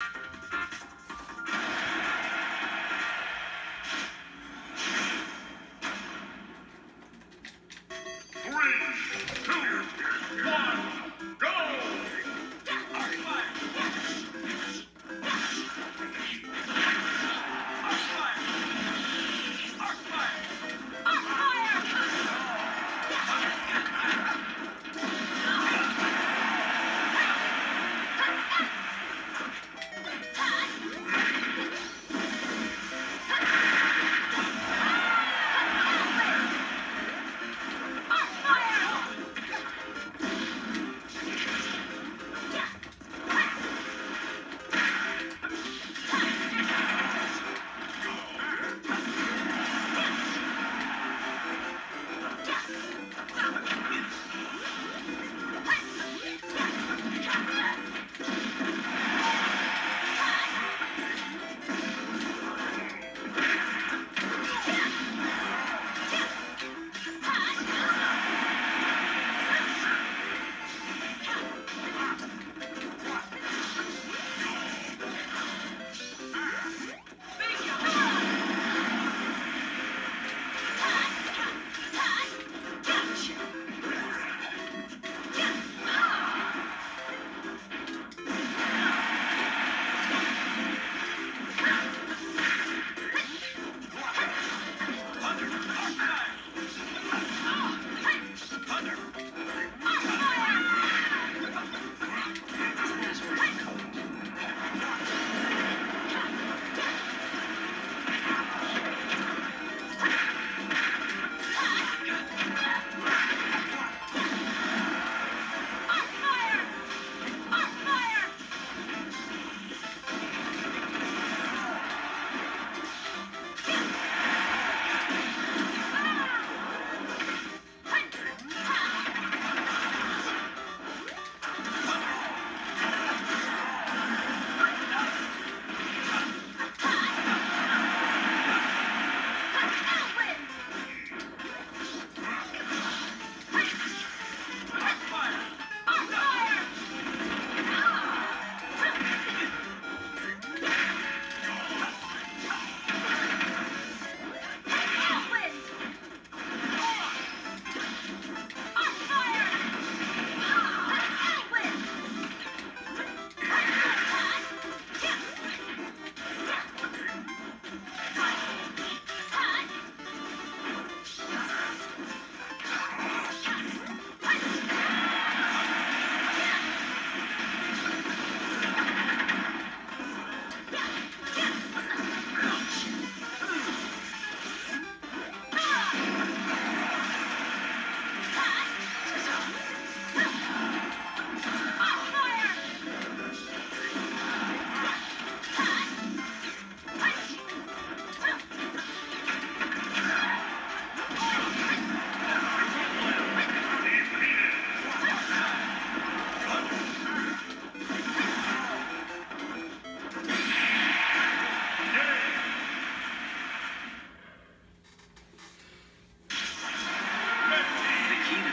The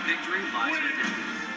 victory lies with him.